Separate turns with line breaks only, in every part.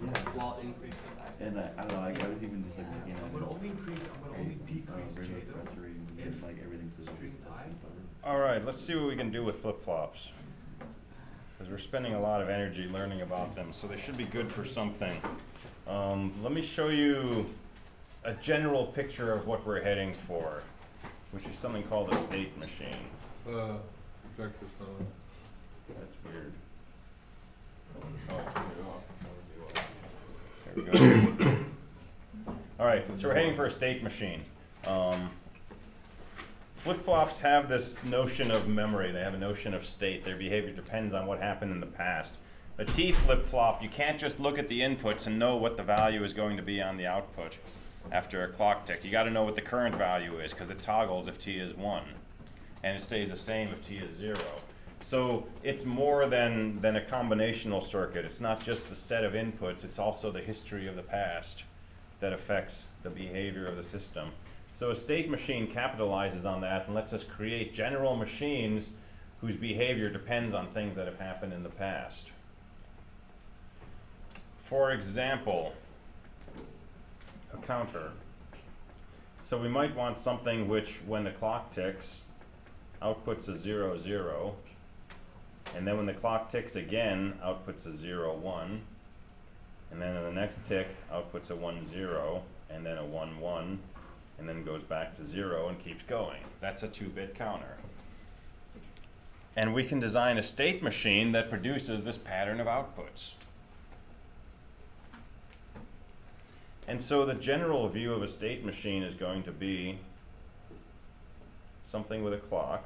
Yeah,
While increasing
and I, I don't know, like, I was even just like looking at.
I'm gonna only increase, I'm gonna only decrease J though.
press
If
like everything's just
street
this,
light-
this, this.
All right, let's see what we can do with flip-flops. Because we're spending a lot of energy learning about them, so they should be good for something. Um, let me show you a general picture of what we're heading for, which is something called a state machine.
Uh, projector's not on.
That's weird. All right, so we're heading for a state machine. Um, flip-flops have this notion of memory. They have a notion of state. Their behavior depends on what happened in the past. A T flip-flop, you can't just look at the inputs and know what the value is going to be on the output after a clock tick. You got to know what the current value is because it toggles if T is 1 and it stays the same if T is 0. So it's more than, than a combinational circuit. It's not just the set of inputs, it's also the history of the past that affects the behavior of the system. So a state machine capitalizes on that and lets us create general machines whose behavior depends on things that have happened in the past. For example, a counter. So we might want something which, when the clock ticks, outputs a zero zero, and then when the clock ticks again, outputs a zero one, and then in the next tick, outputs a one zero, and then a one one, and then goes back to zero and keeps going. That's a two-bit counter. And we can design a state machine that produces this pattern of outputs. And so the general view of a state machine is going to be something with a clock.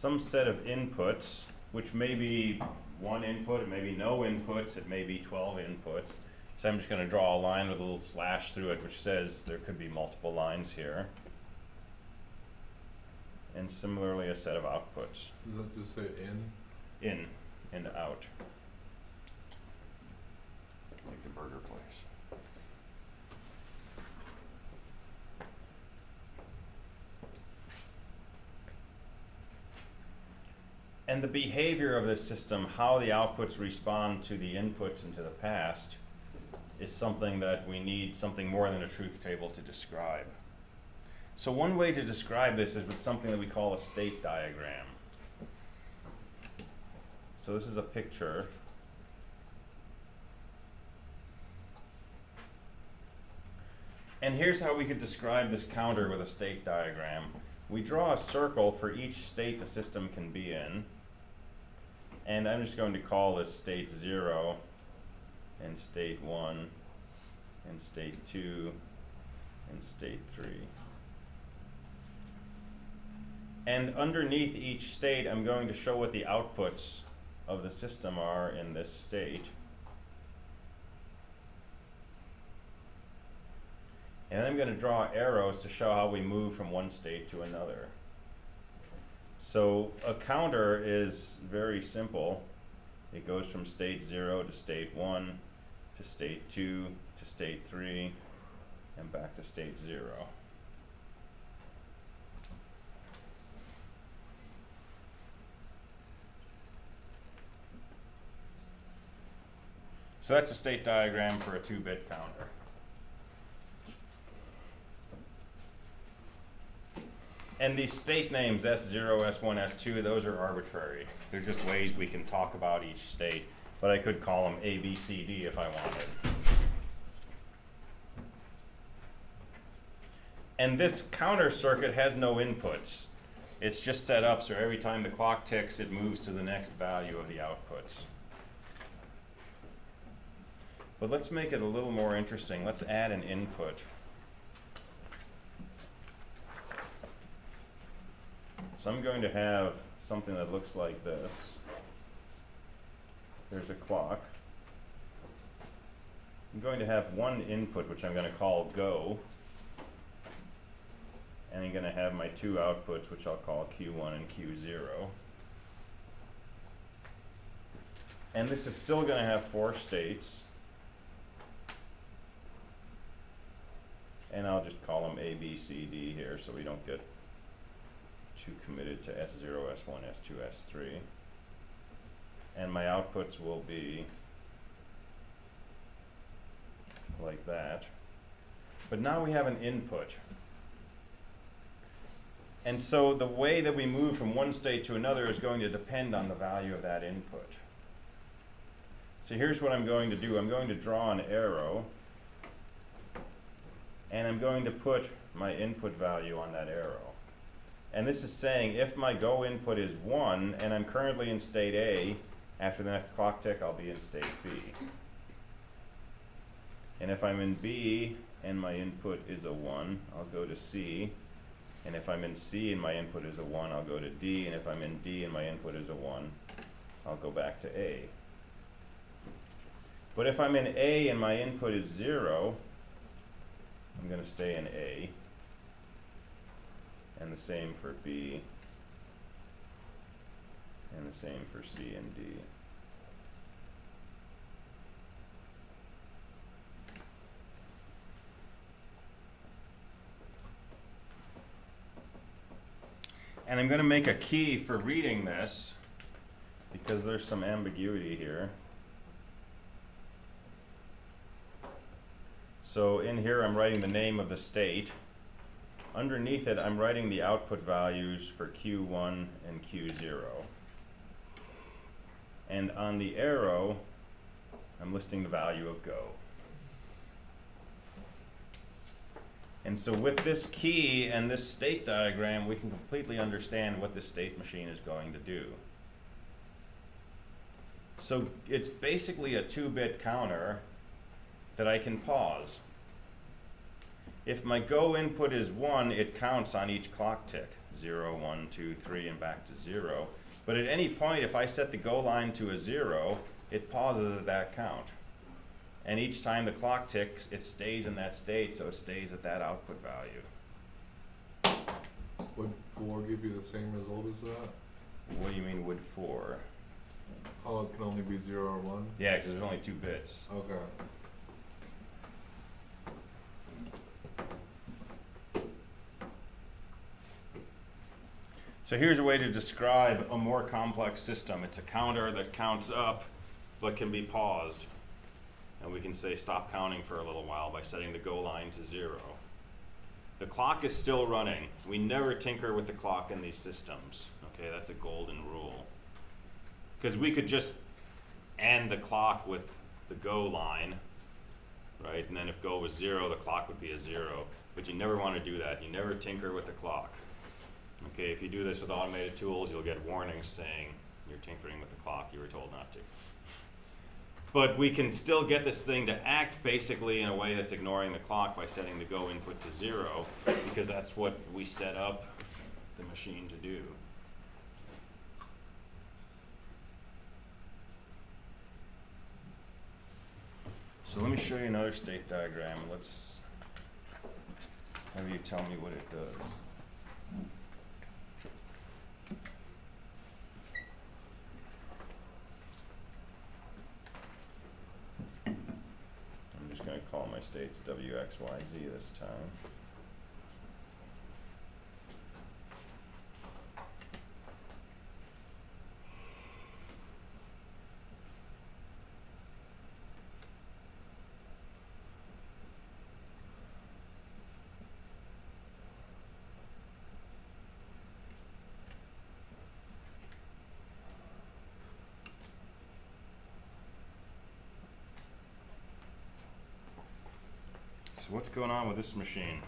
Some set of inputs, which may be one input, it may be no inputs, it may be 12 inputs. So I'm just going to draw a line with a little slash through it, which says there could be multiple lines here. And similarly, a set of outputs
Does that just say in?
in and out. Like the burger place. And the behavior of this system, how the outputs respond to the inputs into the past, is something that we need something more than a truth table to describe. So one way to describe this is with something that we call a state diagram. So this is a picture. And here's how we could describe this counter with a state diagram. We draw a circle for each state the system can be in. And I'm just going to call this state 0 and state 1 and state 2 and state 3. And underneath each state, I'm going to show what the outputs of the system are in this state. And I'm going to draw arrows to show how we move from one state to another. So a counter is very simple. It goes from state 0 to state 1 to state 2 to state 3 and back to state 0. So that's a state diagram for a two-bit counter. And these state names, S0, S1, S2, those are arbitrary. They're just ways we can talk about each state. But I could call them A, B, C, D if I wanted. And this counter circuit has no inputs. It's just set up so every time the clock ticks, it moves to the next value of the outputs. But let's make it a little more interesting. Let's add an input. So I'm going to have something that looks like this. There's a clock. I'm going to have one input, which I'm going to call go. And I'm going to have my two outputs, which I'll call Q1 and Q0. And this is still going to have four states. And I'll just call them A, B, C, D here so we don't get too committed to S zero, S one, S two, S three. And my outputs will be like that. But now we have an input. And so the way that we move from one state to another is going to depend on the value of that input. So here's what I'm going to do. I'm going to draw an arrow and I'm going to put my input value on that arrow. And this is saying if my go input is 1 and I'm currently in state A, after the next clock tick I'll be in state B. And if I'm in B and my input is a 1, I'll go to C. And if I'm in C and my input is a 1, I'll go to D. And if I'm in D and my input is a 1, I'll go back to A. But if I'm in A and my input is 0, I'm going to stay in A. And the same for B. And the same for C and D. And I'm going to make a key for reading this because there's some ambiguity here. So in here I'm writing the name of the state. Underneath it I'm writing the output values for Q1 and Q0. And on the arrow I'm listing the value of go. And so with this key and this state diagram, we can completely understand what this state machine is going to do. So it's basically a two-bit counter that I can pause. If my go input is 1, it counts on each clock tick, 0, 1, 2, 3, and back to 0. But at any point, if I set the go line to a 0, it pauses at that count. And each time the clock ticks, it stays in that state, so it stays at that output value.
Would four give you the same result as that?
What do you mean would 4?
Oh, it can only be zero or one?
Yeah, because there's only two bits.
Okay.
So here's a way to describe a more complex system. It's a counter that counts up, but can be paused. And we can say stop counting for a little while by setting the go line to zero. The clock is still running. We never tinker with the clock in these systems. Okay, that's a golden rule. Because we could just end the clock with the go line, right? And then if go was zero, the clock would be a zero. But you never want to do that. You never tinker with the clock. Okay, if you do this with automated tools, you'll get warnings saying you're tinkering with the clock. You were told not to. But we can still get this thing to act basically in a way that's ignoring the clock by setting the go input to zero, because that's what we set up the machine to do. So let me show you another state diagram. Let's have you tell me what it does. I'm just gonna call my W, X, Y, Z this time. What's going on with this machine?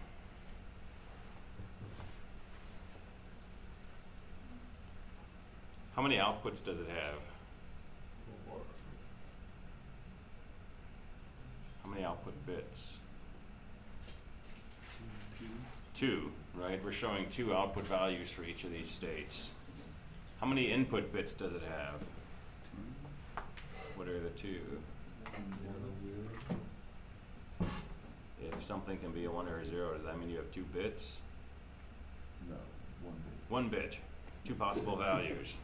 How many outputs does it have? How many output bits? Two, right? We're showing two output values for each of these states. How many input bits does it have? What are the two? If something can be a one or a zero, does that mean you have two bits?
No, one bit.
One bit, two possible values.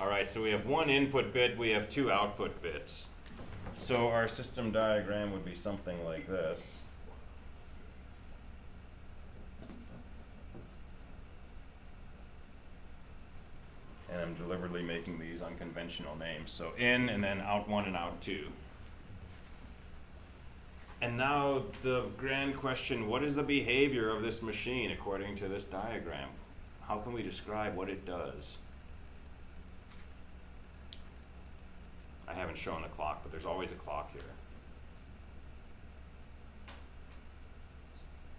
All right, so we have one input bit, we have two output bits. So our system diagram would be something like this. And I'm deliberately making these unconventional names. So in and then out one and out two. And now the grand question, what is the behavior of this machine according to this diagram? How can we describe what it does? I haven't shown the clock, but there's always a clock here.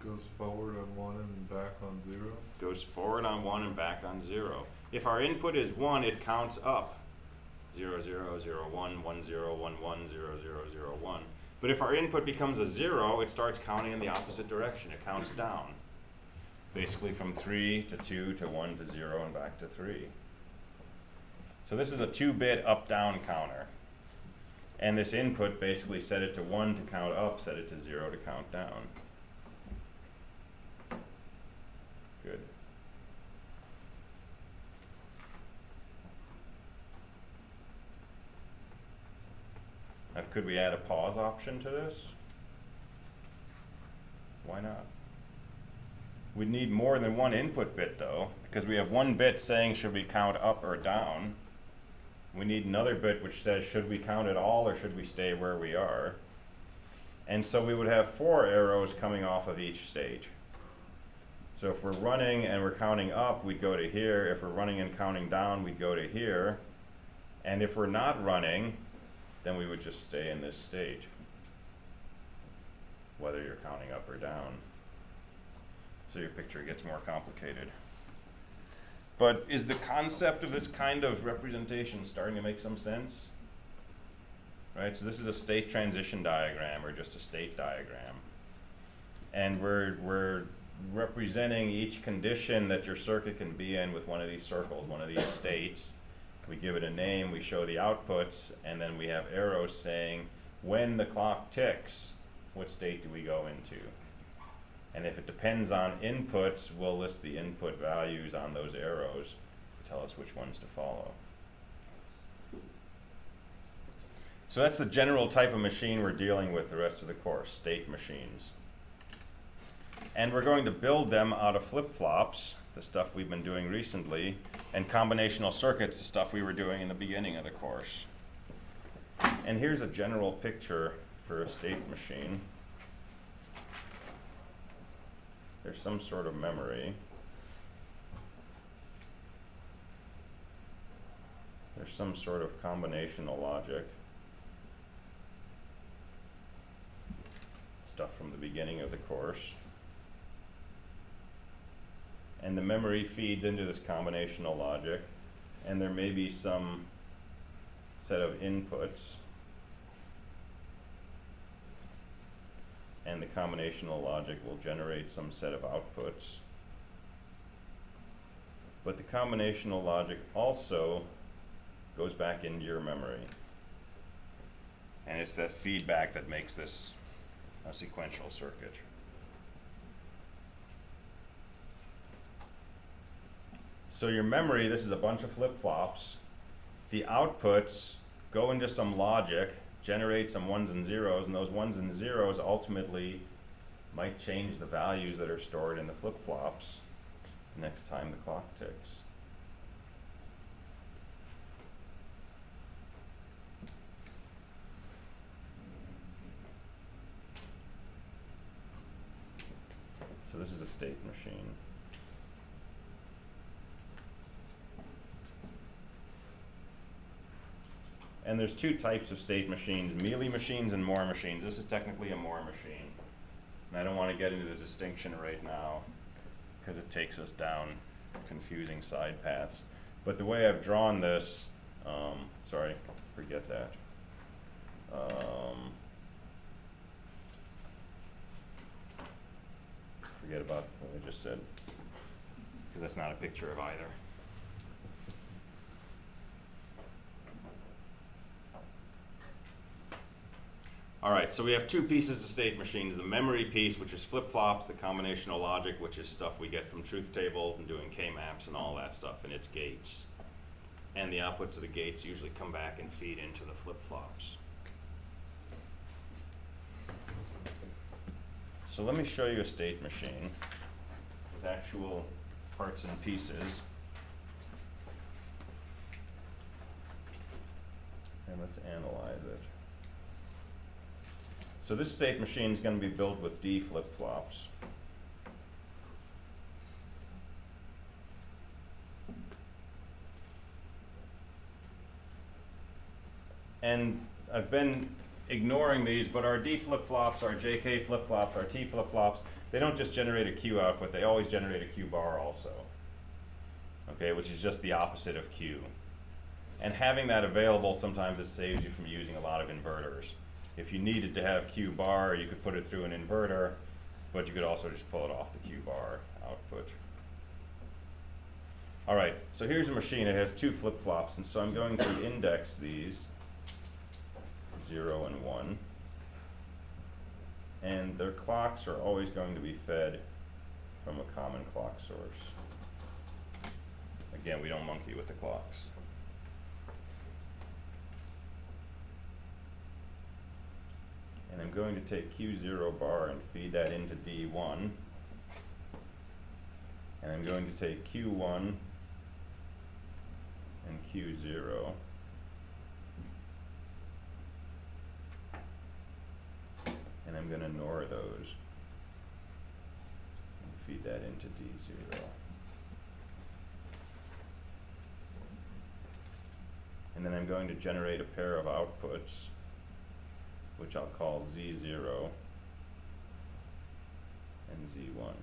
Goes forward on one and back on zero?
Goes forward on one and back on zero. If our input is one, it counts up. Zero, zero, zero, one, one, zero, one, one, zero, zero, zero, one. But if our input becomes a zero, it starts counting in the opposite direction. It counts down. Basically from three to two to one to zero and back to three. So this is a two-bit up-down counter. And this input basically set it to one to count up, set it to zero to count down. Good. Could we add a pause option to this? Why not? We'd need more than one input bit though, because we have one bit saying should we count up or down. We need another bit which says should we count at all or should we stay where we are. And so we would have four arrows coming off of each stage. So if we're running and we're counting up, we'd go to here. If we're running and counting down, we'd go to here. And if we're not running, then we would just stay in this stage, whether you're counting up or down. So your picture gets more complicated. But is the concept of this kind of representation starting to make some sense? Right, so this is a state transition diagram or just a state diagram. And we're, we're representing each condition that your circuit can be in with one of these circles, one of these states. We give it a name, we show the outputs, and then we have arrows saying when the clock ticks, what state do we go into? And if it depends on inputs, we'll list the input values on those arrows to tell us which ones to follow. So that's the general type of machine we're dealing with the rest of the course, state machines. And we're going to build them out of flip-flops, the stuff we've been doing recently, and combinational circuits, the stuff we were doing in the beginning of the course. And here's a general picture for a state machine. There's some sort of memory. There's some sort of combinational logic. Stuff from the beginning of the course. And the memory feeds into this combinational logic, and there may be some set of inputs. And the combinational logic will generate some set of outputs. But the combinational logic also goes back into your memory. And it's that feedback that makes this a sequential circuit. So your memory, this is a bunch of flip-flops. The outputs go into some logic, generate some ones and zeros, and those ones and zeros ultimately might change the values that are stored in the flip-flops next time the clock ticks. So this is a state machine. And there's two types of state machines, Mealy machines and Moore machines. This is technically a Moore machine. And I don't want to get into the distinction right now because it takes us down confusing side paths. But the way I've drawn this, um, sorry, forget that. Um, forget about what I just said because that's not a picture of either. All right, so we have two pieces of state machines, the memory piece, which is flip-flops, the combinational logic, which is stuff we get from truth tables and doing K-maps and all that stuff, and its gates. And the outputs of the gates usually come back and feed into the flip-flops. So let me show you a state machine with actual parts and pieces. And let's analyze it. So this state machine is gonna be built with D flip-flops. And I've been ignoring these, but our D flip-flops, our JK flip-flops, our T flip-flops, they don't just generate a Q output, they always generate a Q bar also. Okay, which is just the opposite of Q. And having that available, sometimes it saves you from using a lot of inverters. If you needed to have Q bar, you could put it through an inverter, but you could also just pull it off the Q bar output. Alright, so here's a machine, it has two flip-flops, and so I'm going to index these, zero and one. And their clocks are always going to be fed from a common clock source. Again, we don't monkey with the clocks. And I'm going to take Q zero bar and feed that into D one. And I'm going to take Q one and Q zero. And I'm gonna NOR those. And feed that into D zero. And then I'm going to generate a pair of outputs, which I'll call Z zero and Z one.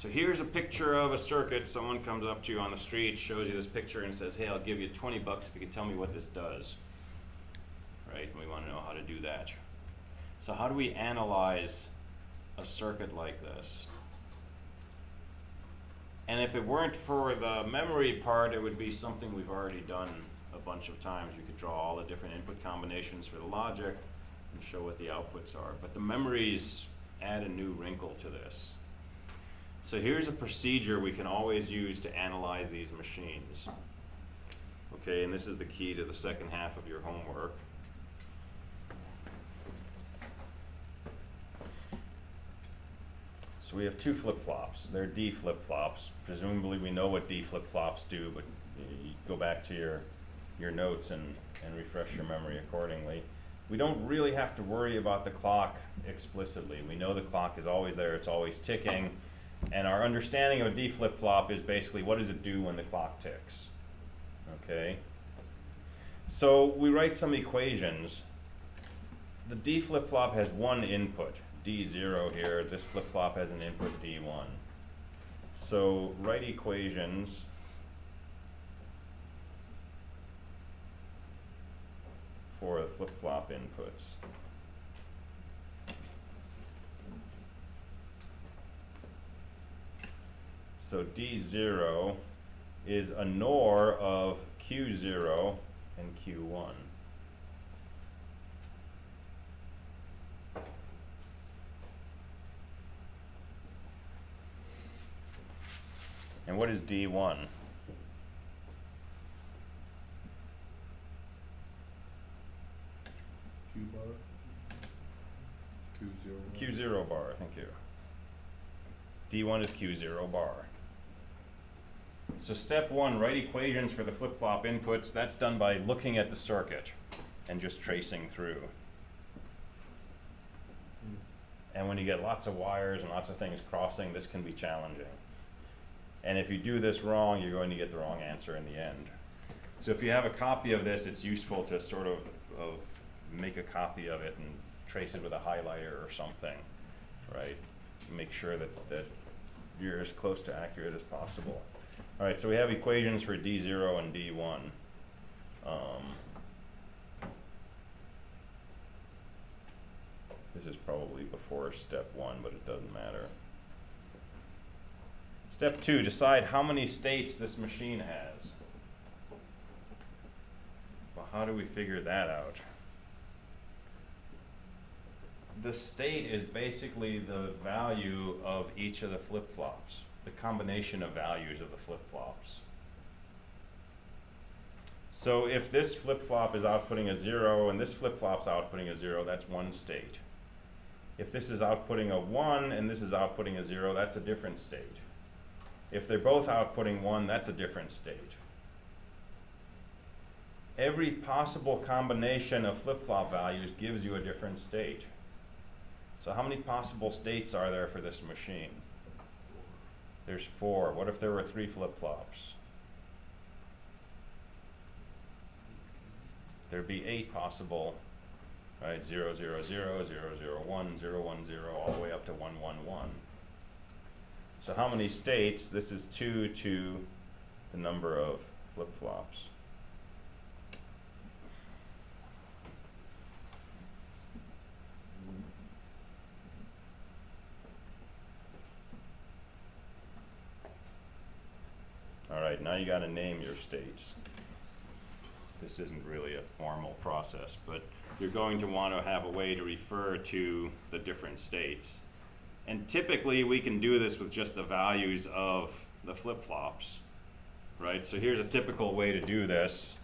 So here's a picture of a circuit. Someone comes up to you on the street, shows you this picture, and says, "Hey, I'll give you 20 bucks if you can tell me what this does." Right? And we want to know how to do that. So how do we analyze a circuit like this? And if it weren't for the memory part, it would be something we've already done a bunch of times. You could draw all the different input combinations for the logic and show what the outputs are. But the memories add a new wrinkle to this. So here's a procedure we can always use to analyze these machines. Okay, and this is the key to the second half of your homework. So we have two flip-flops. They're D flip-flops. Presumably we know what D flip-flops do, but you go back to your, your notes and, and refresh your memory accordingly. We don't really have to worry about the clock explicitly. We know the clock is always there, it's always ticking. And our understanding of a D flip-flop is basically what does it do when the clock ticks? Okay? So we write some equations. The D flip-flop has one input, D0 here. This flip-flop has an input D1. So write equations. for the flip-flop inputs. So D0 is a NOR of Q0 and Q1. And what is D1?
Q bar? Q zero?
Q zero bar, thank you. D one is Q zero bar. So step one, write equations for the flip-flop inputs. That's done by looking at the circuit and just tracing through. Hmm. And when you get lots of wires and lots of things crossing, this can be challenging. And if you do this wrong, you're going to get the wrong answer in the end. So if you have a copy of this, it's useful to sort of, of make a copy of it and trace it with a highlighter or something, right? Make sure that, that you're as close to accurate as possible. All right, so we have equations for D0 and D1. Um, this is probably before step one, but it doesn't matter. Step two, decide how many states this machine has. Well, how do we figure that out? The state is basically the value of each of the flip-flops, the combination of values of the flip-flops. So if this flip-flop is outputting a zero and this flip-flop's outputting a zero, that's one state. If this is outputting a one and this is outputting a zero, that's a different state. If they're both outputting one, that's a different state. Every possible combination of flip-flop values gives you a different state. So how many possible states are there for this machine? There's four. What if there were three flip-flops? There'd be eight possible, right? Zero, zero, zero, zero, zero, one, zero, one, zero, all the way up to one, one, one. So how many states? This is two to the number of flip-flops. All right, now you gotta name your states. This isn't really a formal process, but you're going to want to have a way to refer to the different states. And typically, we can do this with just the values of the flip-flops, right? So here's a typical way to do this.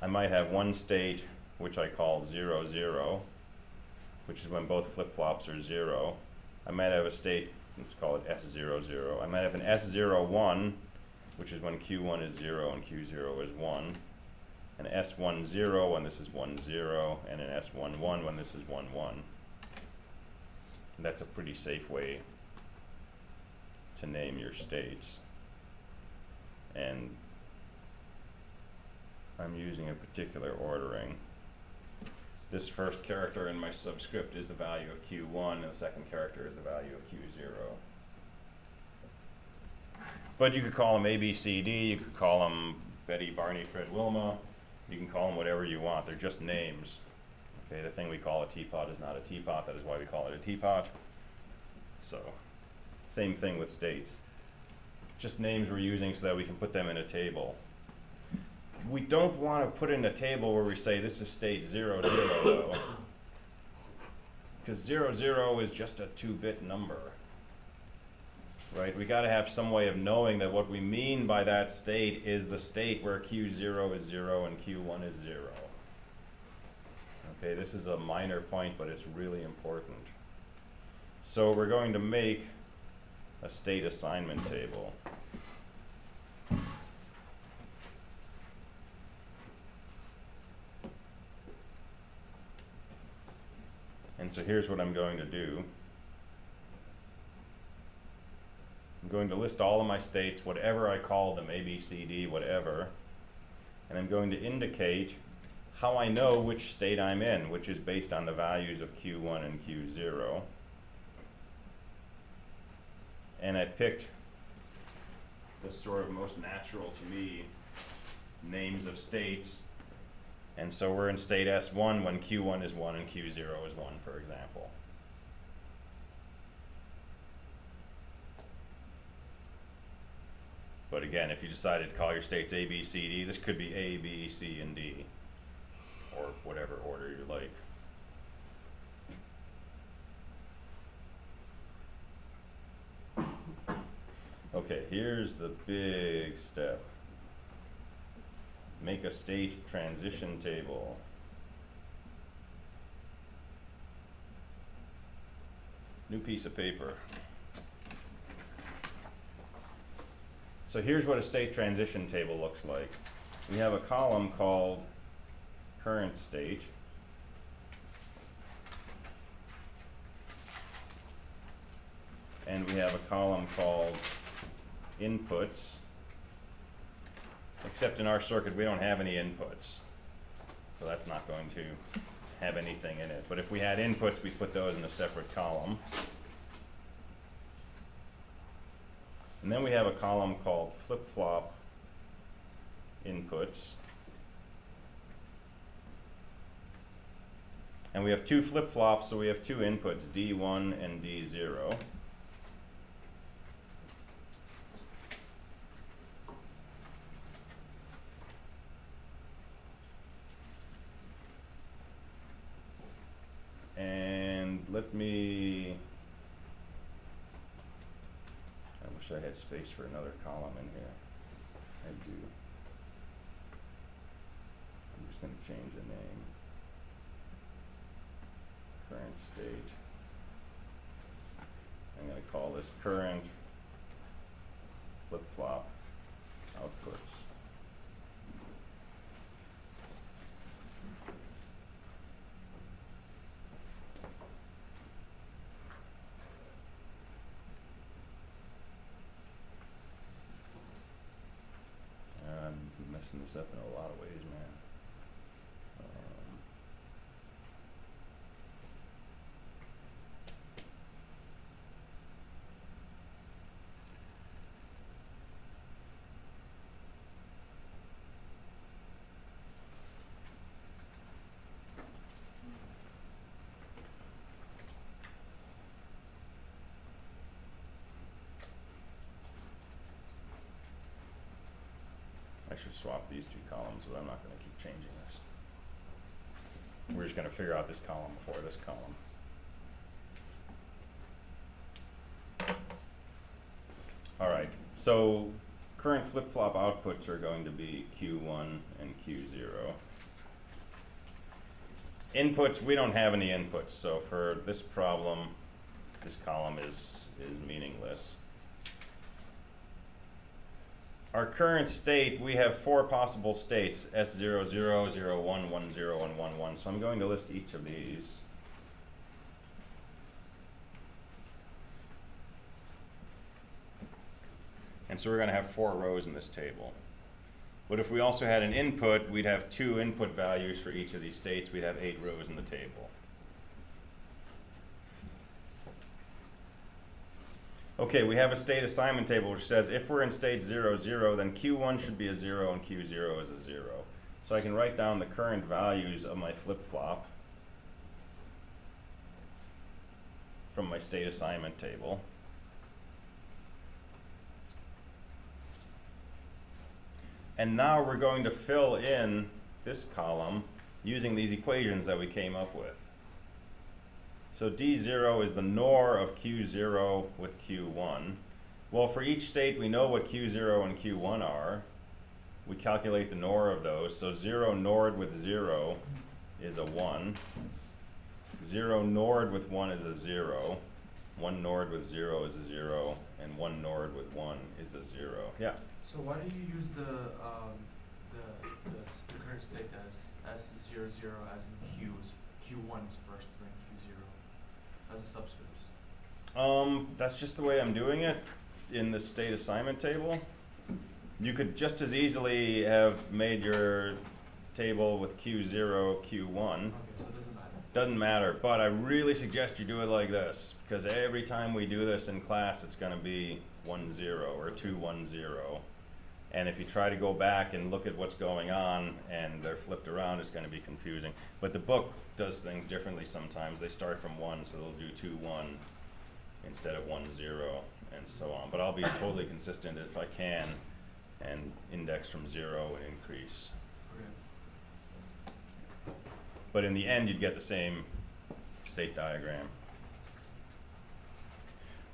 I might have one state, which I call zero, zero, which is when both flip-flops are zero. I might have a state, let's call it S zero, zero. I might have an S zero, one, which is when Q1 is zero and Q0 is one. An S10 when this is 10, and an S11 when this is 11. That's a pretty safe way to name your states. And I'm using a particular ordering. This first character in my subscript is the value of Q1, and the second character is the value of Q0. But you could call them A, B, C, D, you could call them Betty, Barney, Fred, Wilma, you can call them whatever you want, they're just names. Okay, the thing we call a teapot is not a teapot, that is why we call it a teapot. So, same thing with states. Just names we're using so that we can put them in a table. We don't want to put in a table where we say this is state zero zero though. Because zero zero is just a two-bit number. Right? We gotta have some way of knowing that what we mean by that state is the state where Q zero is zero and Q one is zero. Okay, this is a minor point, but it's really important. So we're going to make a state assignment table. And so here's what I'm going to do. I'm going to list all of my states, whatever I call them, A, B, C, D, whatever. And I'm going to indicate how I know which state I'm in, which is based on the values of Q1 and Q0. And I picked the sort of most natural to me names of states. And so we're in state S1 when Q1 is 1 and Q0 is 1, for example. But again, if you decided to call your states A, B, C, D, this could be A, B, C, and D, or whatever order you like. Okay, here's the big step. Make a state transition table. New piece of paper. So here's what a state transition table looks like. We have a column called current state. And we have a column called inputs. Except in our circuit, we don't have any inputs. So that's not going to have anything in it. But if we had inputs, we put those in a separate column. And then we have a column called flip-flop inputs. And we have two flip-flops, so we have two inputs, D1 and D0. And let me, I wish I had space for another column in here. I do. I'm just gonna change the name. Current call this current flip-flop outputs. I'm messing this up in a lot of ways, man. Um, Should swap these two columns, but I'm not gonna keep changing this. We're just gonna figure out this column before this column. Alright, so current flip-flop outputs are going to be Q one and Q zero. Inputs, we don't have any inputs, so for this problem, this column is, is meaningless. Our current state, we have four possible states, S zero zero, zero one, one zero, and one one, so I'm going to list each of these. And so we're gonna have four rows in this table. But if we also had an input, we'd have two input values for each of these states, we'd have eight rows in the table. Okay, we have a state assignment table which says if we're in state zero, zero, then Q1 should be a zero and Q0 is a zero. So I can write down the current values of my flip-flop from my state assignment table. And now we're going to fill in this column using these equations that we came up with. So D0 is the NOR of Q0 with Q1. Well, for each state, we know what Q0 and Q1 are. We calculate the NOR of those. So 0 NORed with 0 is a 1. 0 NORed with 1 is a 0. 1 NORed with 0 is a 0. And 1 NORed with 1 is a 0. Yeah.
So why do you use the, um, the, the, the current state as S zero zero as in Q one's first, then Q zero, as a?
Um, that's just the way I'm doing it in the state assignment table. You could just as easily have made your table with Q zero, Q one.
Okay, so it doesn't matter.
Doesn't matter, but I really suggest you do it like this, because every time we do this in class, it's gonna be one zero or two one zero. And if you try to go back and look at what's going on and they're flipped around, it's gonna be confusing. But the book does things differently sometimes. They start from one, so they'll do two one instead of one zero and so on. But I'll be totally consistent if I can and index from zero and increase. But in the end, you'd get the same state diagram.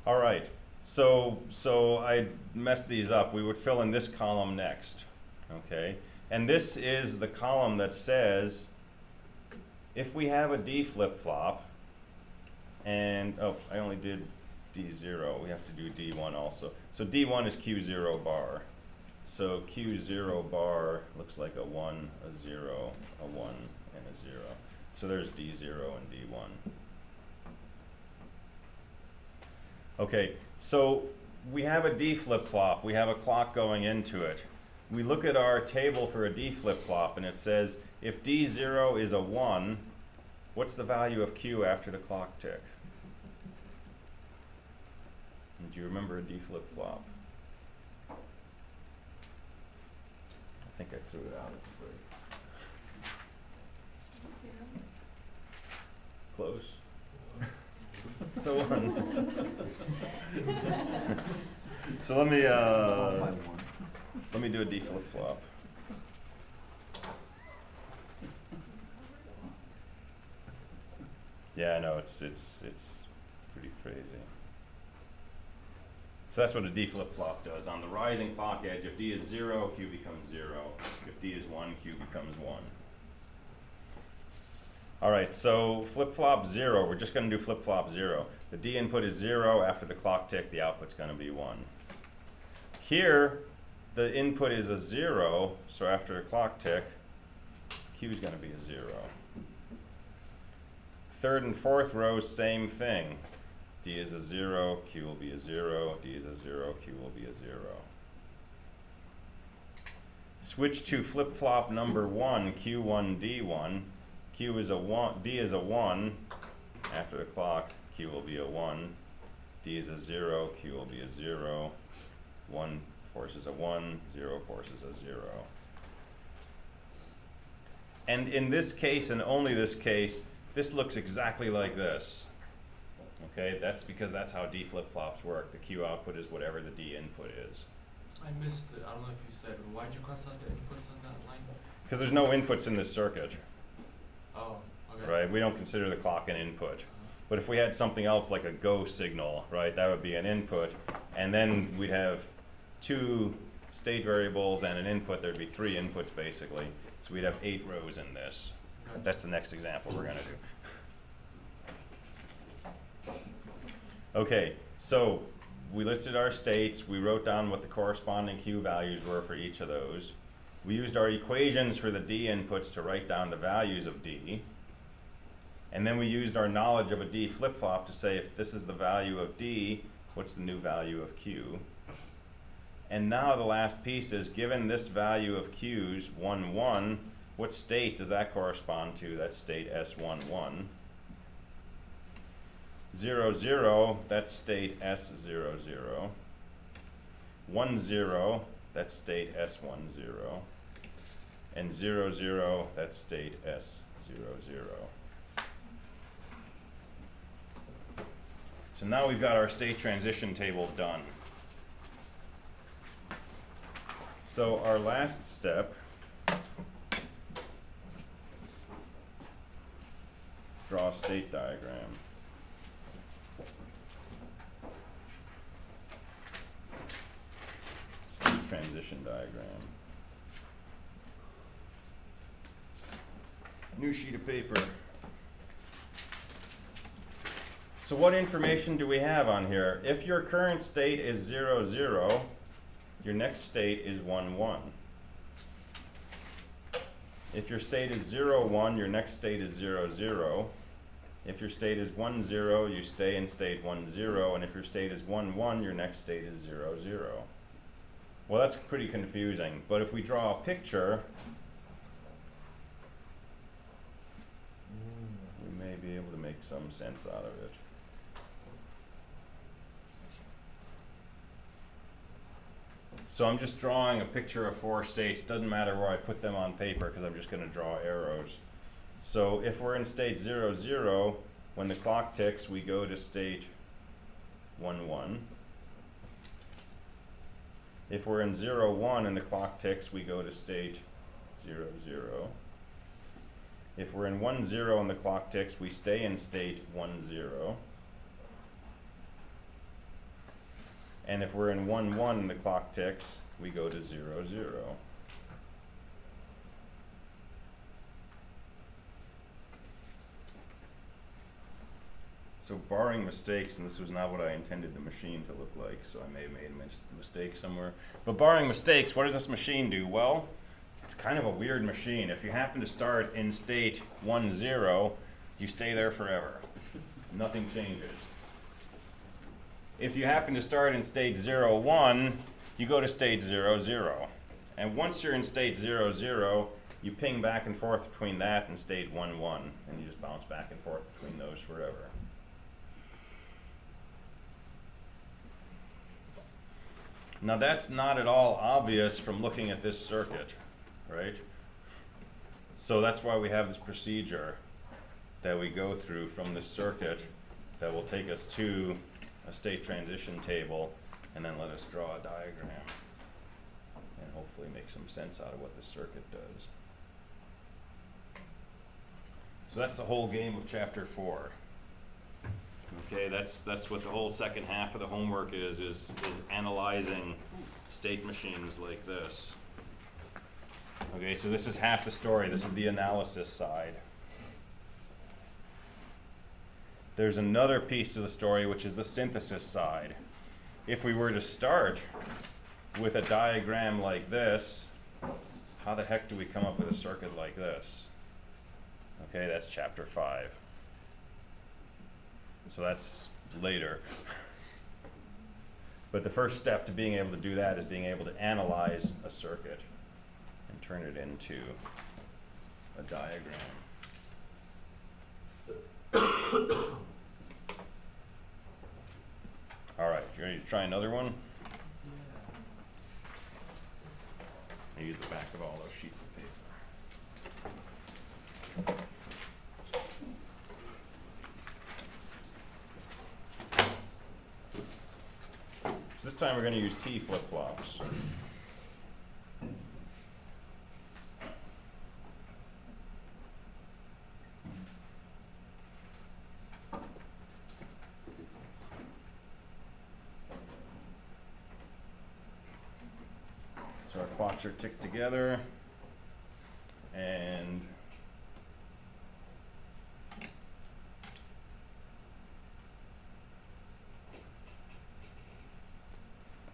All right, so, so I messed these up. We would fill in this column next, okay? And this is the column that says, if we have a D flip-flop, and, oh, I only did D zero, we have to do D one also. So D one is Q zero bar. So Q zero bar looks like a one, a zero, a one, and a zero. So there's D zero and D one. Okay, so we have a D flip-flop, we have a clock going into it. We look at our table for a D flip-flop and it says, if D zero is a one, what's the value of Q after the clock tick? And Do you remember a D flip-flop? I think I threw it out for free. Close. It's a one. So let me, uh, let me do a D flip flop. Yeah, I know, it's, it's, it's pretty crazy. So that's what a D flip flop does. On the rising clock edge, if D is zero, Q becomes zero. If D is one, Q becomes one. All right, so flip-flop zero, we're just gonna do flip-flop zero. The D input is zero, after the clock tick, the output's gonna be one. Here, the input is a zero, so after the clock tick, Q is gonna be a zero. Third and fourth rows, same thing. D is a zero, Q will be a zero, D is a zero, Q will be a zero. Switch to flip-flop number one, Q1, D1. Q is a one, D is a one. After the clock, Q will be a one. D is a zero, Q will be a zero. One forces a one, zero forces a zero. And in this case, and only this case, this looks exactly like this. Okay, that's because that's how D flip-flops work. The Q output is whatever the D input is.
I missed it. I don't know if you said. Why'd you cross out the inputs on that line?
Because there's no inputs in this circuit,
Oh, okay.
right? We don't consider the clock an input. But if we had something else like a go signal, right, that would be an input. And then we'd have two state variables and an input. There'd be three inputs basically. So we'd have eight rows in this. That's the next example we're gonna do. Okay, so we listed our states, we wrote down what the corresponding Q values were for each of those. We used our equations for the D inputs to write down the values of D. And then we used our knowledge of a D flip-flop to say if this is the value of D, what's the new value of Q? And now the last piece is, given this value of Q's, 1, 1, what state does that correspond to? That's state S1, 1. 0, 0, that's state S0, 0. 1, 0, that's state S1, 0. And 0, 0, that's state S0, 0. So now we've got our state transition table done. So our last step draw state diagram. State transition diagram. New sheet of paper. So what information do we have on here? If your current state is zero, zero, your next state is one, one. If your state is zero, one, your next state is zero, zero. If your state is one, zero, you stay in state one, zero, and if your state is one, one, your next state is zero, zero. Well, that's pretty confusing, but if we draw a picture, we may be able to make some sense out of it. So I'm just drawing a picture of four states, doesn't matter where I put them on paper, because I'm just gonna draw arrows. So if we're in state zero, zero, when the clock ticks, we go to state one, one. If we're in zero, one, and the clock ticks, we go to state zero, zero. If we're in one, zero, and the clock ticks, we stay in state one, zero. And if we're in one, one, and the clock ticks, we go to zero, zero. So barring mistakes, and this was not what I intended the machine to look like, so I may have made a mis- mistake somewhere. But barring mistakes, what does this machine do? Well, it's kind of a weird machine. If you happen to start in state one, zero, you stay there forever. Nothing changes. If you happen to start in state zero, one, you go to state zero, zero. And once you're in state zero, zero, you ping back and forth between that and state one, one, and you just bounce back and forth between those forever. Now that's not at all obvious from looking at this circuit, right? So that's why we have this procedure that we go through from this circuit that will take us to a state transition table and then let us draw a diagram and hopefully make some sense out of what the circuit does. So that's the whole game of chapter four. Okay, that's, that's what the whole second half of the homework is, is, is analyzing state machines like this. Okay, so this is half the story, this is the analysis side. There's another piece to the story, which is the synthesis side. If we were to start with a diagram like this, how the heck do we come up with a circuit like this? Okay, that's chapter five. So that's later. But the first step to being able to do that is being able to analyze a circuit and turn it into a diagram. All right, you ready to try another one? I use the back of all those sheets of paper. So This time we're gonna use T flip-flops. Clocks are ticked together. And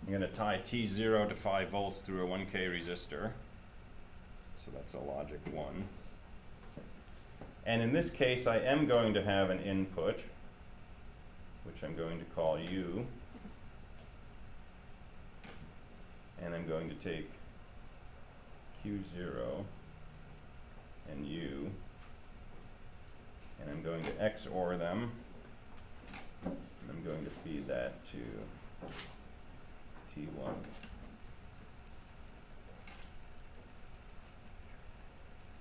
I'm gonna tie T zero to five volts through a one K resistor. So that's a logic one. And in this case, I am going to have an input, which I'm going to call U. And I'm going to take Q zero and U. And I'm going to XOR them. And I'm going to feed that to T one.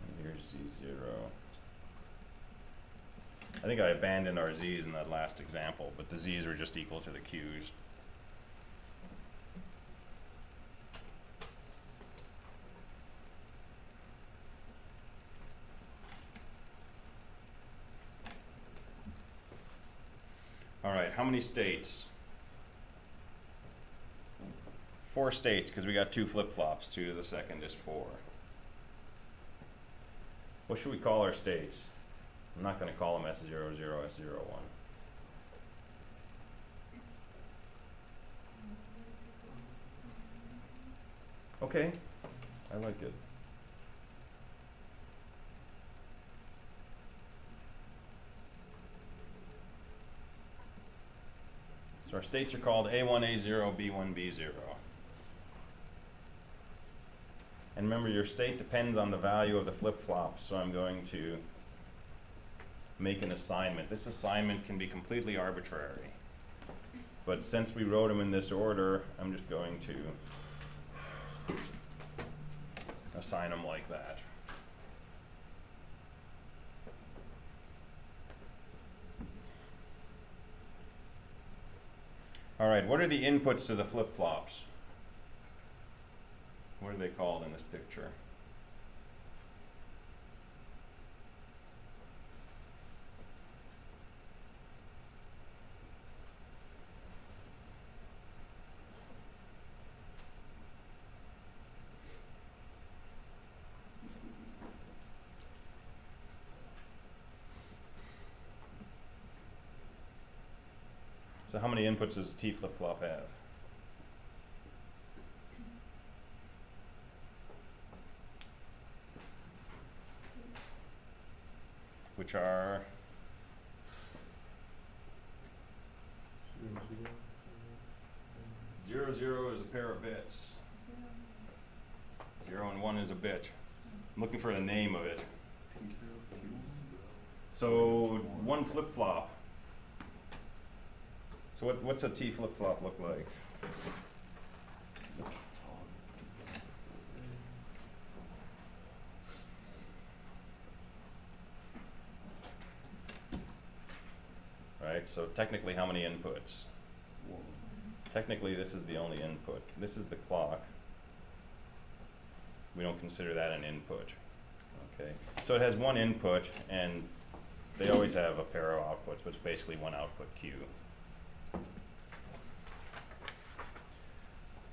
And here's Z zero. I think I abandoned our Z's in that last example, but the Z's were just equal to the Q's. Many states? Four states, because we got two flip-flops, two to the second is four. What should we call our states? I'm not gonna call them S zero zero, S zero one. Okay, I like it. States are called A one, A zero, B one, B zero. And remember, your state depends on the value of the flip-flop, so I'm going to make an assignment. This assignment can be completely arbitrary. But since we wrote them in this order, I'm just going to assign them like that. All right, what are the inputs to the flip-flops? What are they called in this picture? So how many inputs does a T flip-flop have? Which are, zero zero is a pair of bits. Zero and one is a bit. I'm looking for the name of it. So one flip-flop. So what, what's a T flip-flop look like? Right, so technically how many inputs? Technically, this is the only input. This is the clock. We don't consider that an input. Okay, so it has one input and they always have a pair of outputs, which is basically one output Q.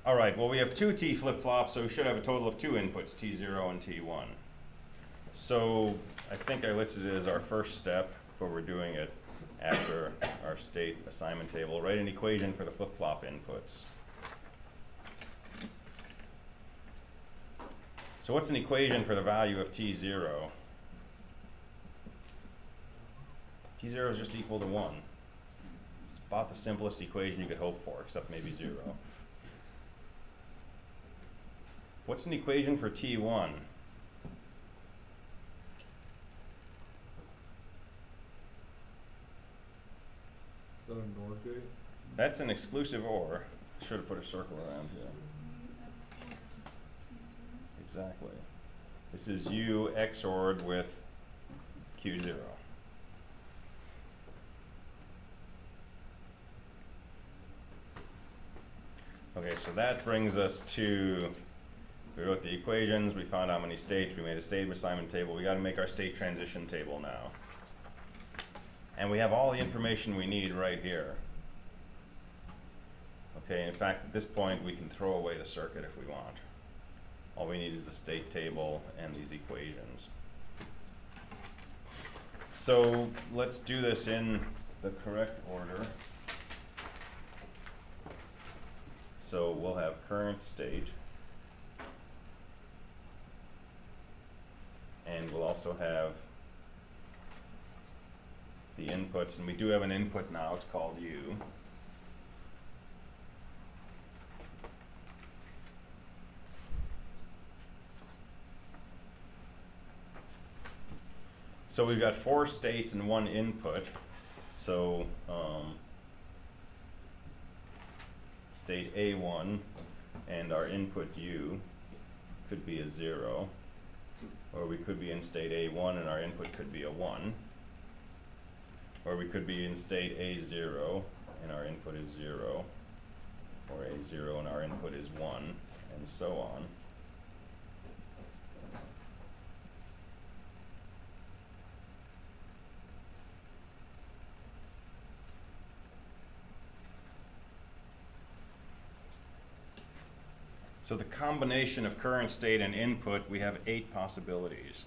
All right, well, we have two T flip-flops, so we should have a total of two inputs, T0 and T1. So I think I listed it as our first step, but we're doing it after our state assignment table, write an equation for the flip-flop inputs. So what's an equation for the value of t zero? T zero is just equal to one. It's about the simplest equation you could hope for, except maybe zero. What's an equation for T one?
Is that a NOR gate?
That's an exclusive OR. Should have put a circle around here. Exactly. This is U XORed with Q zero. Okay, so that brings us to, we wrote the equations, we found how many states, we made a state assignment table, we gotta make our state transition table now. And we have all the information we need right here. Okay, in fact, at this point, we can throw away the circuit if we want. All we need is the state table and these equations. So let's do this in the correct order. So we'll have current state. And we'll also have the inputs, and we do have an input now, it's called U. So we've got four states and one input, so, um, state A one and our input U could be a zero. Or we could be in state A one and our input could be a one. Or we could be in state A zero and our input is zero. Or A zero and our input is one, and so on. So the combination of current state and input, we have eight possibilities.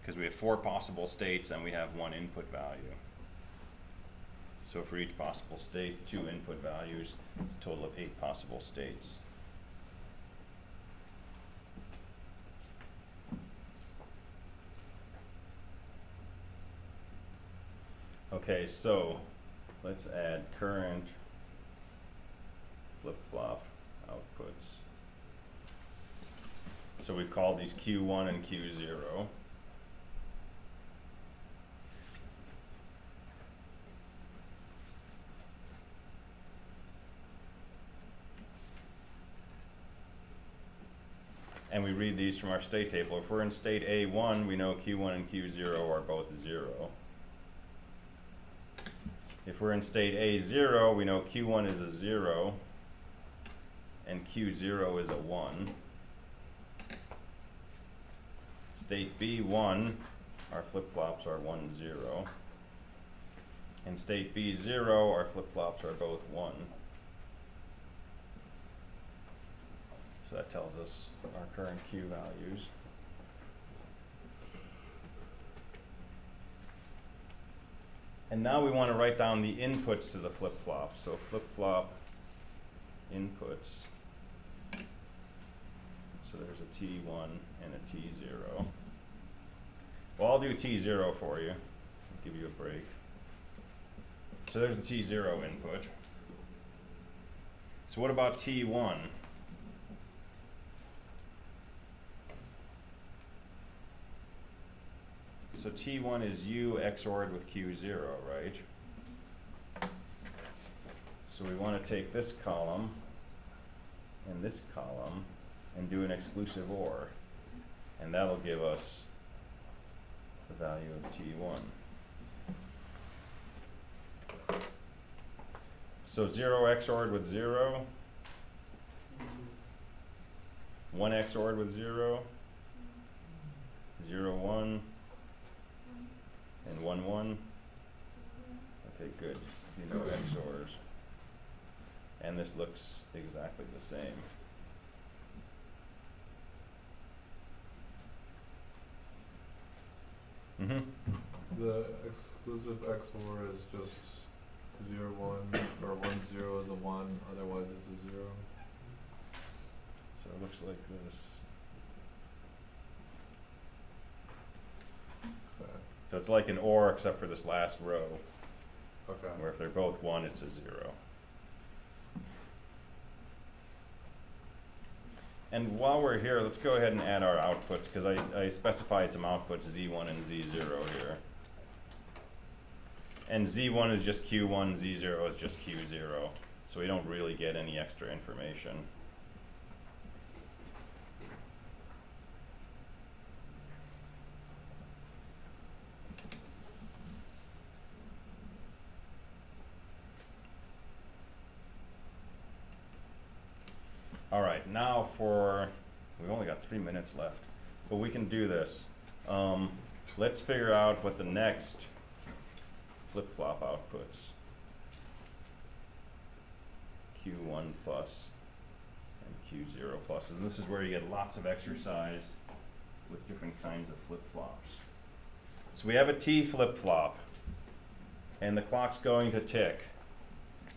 Because we have four possible states and we have one input value. So for each possible state, two input values, it's a total of eight possible states. Okay, so let's add current flip-flop outputs. So we've called these Q1 and Q0. And we read these from our state table. If we're in state A1, we know Q1 and Q0 are both zero. If we're in state A0, we know Q1 is a zero and Q0 is a one. State B1, our flip-flops are one, zero. In state B0, our flip-flops are both one. So that tells us our current Q values. And now we want to write down the inputs to the flip-flop. So flip-flop inputs. There's a T1 and a T0. Well, I'll do T0 for you. Give you a break. So there's the T0 input. So what about T1? So T1 is U XORed with Q0, right? So we want to take this column and this column and do an exclusive OR. And that'll give us the value of T1. So 0 XORed with 0, 1 XORed with 0, 0 1, and 1 1. Okay, good. You know XORs. And this looks exactly the same. Mm-hmm.
The exclusive XOR is just zero one, or one zero is a one, otherwise it's a zero.
So it looks like this.
Okay,
So it's like an or except for this last row,
okay.
where if they're both one, it's a zero. And while we're here, let's go ahead and add our outputs, because I, I specified some outputs, Z1 and Z0 here. And Z1 is just Q1, Z0 is just Q0, so we don't really get any extra information. All right, now for, we've only got three minutes left, but we can do this. Um, let's figure out what the next flip-flop outputs. Q1 plus and Q0 pluses, and this is where you get lots of exercise with different kinds of flip-flops. So we have a T flip-flop, and the clock's going to tick.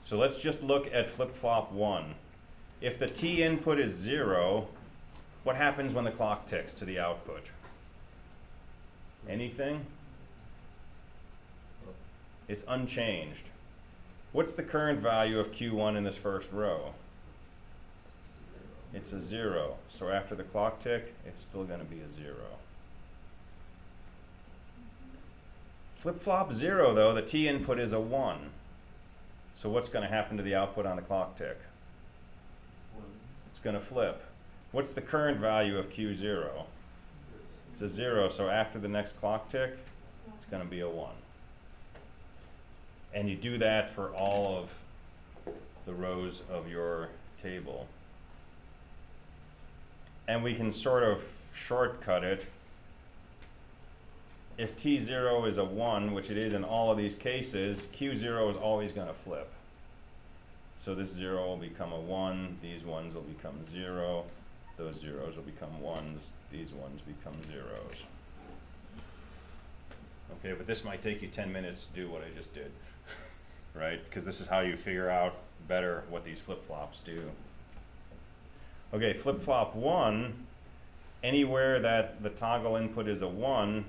So let's just look at flip-flop one. If the T input is zero, what happens when the clock ticks to the output? Anything? It's unchanged. What's the current value of Q1 in this first row? It's a zero. So after the clock tick, it's still going to be a zero. Flip flop zero, though, the T input is a one. So what's going to happen to the output on the clock tick? Going to flip. What's the current value of Q0? It's a zero, so after the next clock tick, it's going to be a one. And you do that for all of the rows of your table. And we can sort of shortcut it. If T0 is a 1, which it is in all of these cases, Q0 is always going to flip. So this 0 will become a 1, these 1s will become 0, those zeros will become 1s, these 1s become zeros. Okay, but this might take you 10 minutes to do what I just did, right? Because this is how you figure out better what these flip-flops do. Okay, flip-flop 1, anywhere that the toggle input is a 1,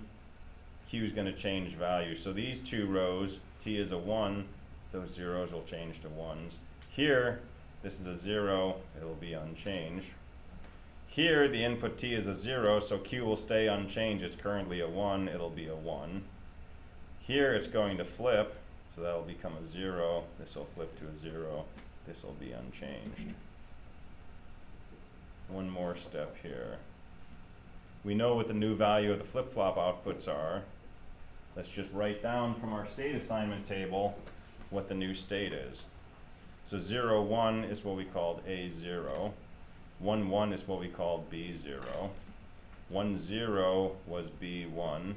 Q is going to change value. So these two rows, T is a 1, those zeros will change to 1s. Here, this is a 0, it'll be unchanged. Here, the input T is a 0, so Q will stay unchanged. It's currently a 1, it'll be a 1. Here, it's going to flip, so that'll become a 0. This will flip to a 0. This will be unchanged. One more step here. We know what the new value of the flip-flop outputs are. Let's just write down from our state assignment table what the new state is. So 0, 1 is what we called A0. 1, 1 is what we called B0. 1, 0 was B1.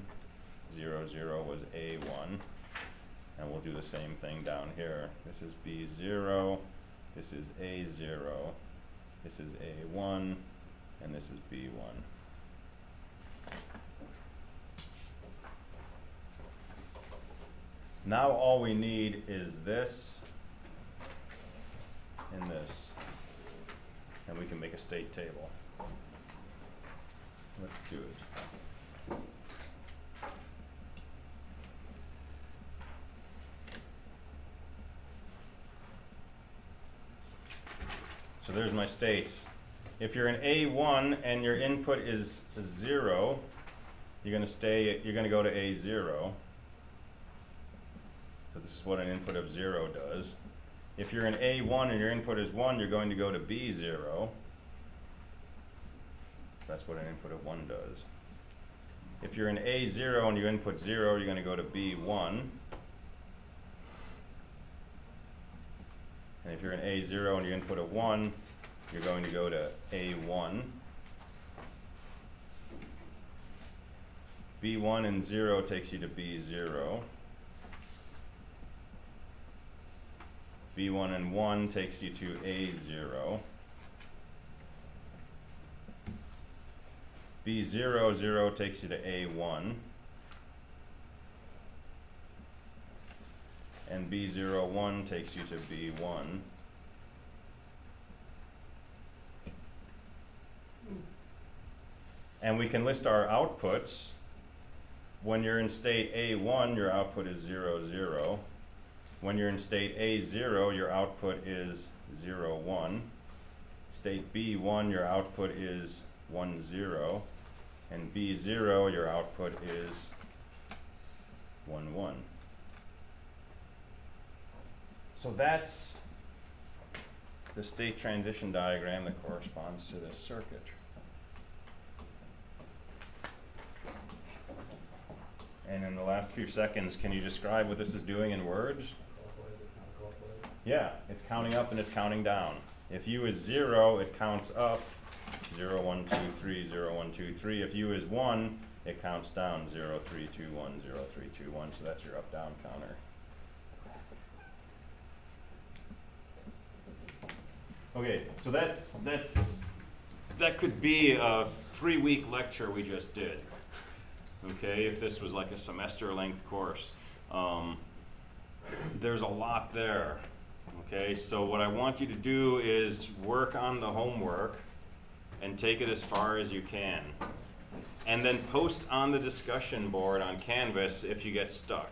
0, 0 was A1. And we'll do the same thing down here. This is B0. This is A0. This is A1. And this is B1. Now all we need is this and this. And we can make a state table. Let's do it. So there's my states. If you're in A1 and your input is zero, you're gonna stay, you're gonna go to A0. So this is what an input of zero does. If you're in A1 and your input is one, you're going to go to B0. That's what an input of one does. If you're in A0 and you input zero, you're gonna go to B1. And if you're in A0 and you input a one, you're going to go to A1. B1 and zero takes you to B0. b1 and 1 takes you to a0. b0, 0 takes you to a1. And b0, 1 takes you to b1. And we can list our outputs. When you're in state A1, your output is 0, 0. When you're in state A zero, your output is zero, one. State B one, your output is one, zero. And B zero, your output is one, one. So that's the state transition diagram that corresponds to this circuit. And in the last few seconds, can you describe what this is doing in words? Yeah, it's counting up and it's counting down. If U is zero, it counts up, zero, one, two, three, zero, one, two, three. If U is one, it counts down, zero, three, two, one, zero, three, two, one, so that's your up-down counter. Okay, so that's, that's, that could be a three-week lecture we just did. Okay, if this was like a semester-length course. Um, there's a lot there. Okay, so what I want you to do is work on the homework and take it as far as you can. And then post on the discussion board on Canvas if you get stuck.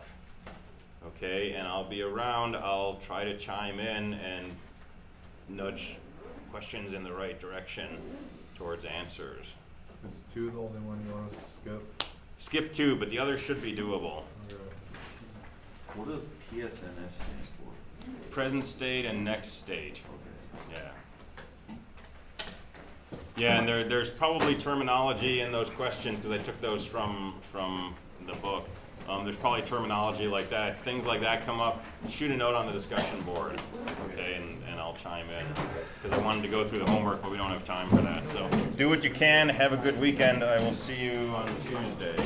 Okay, and I'll be around, I'll try to chime in and nudge questions in the right direction towards answers.
Is two the only one you want us to skip?
Skip two, but the other should be doable.
Okay.
What does PSNS stand for?
Present state and next state.
Okay.
Yeah. Yeah, and there, there's probably terminology in those questions, because I took those from, from the book. Um, there's probably terminology like that, things like that come up, shoot a note on the discussion board, okay, and, and I'll chime in. Because I wanted to go through the homework, but we don't have time for that, so. Do what you can, have a good weekend, I will see you on Tuesday.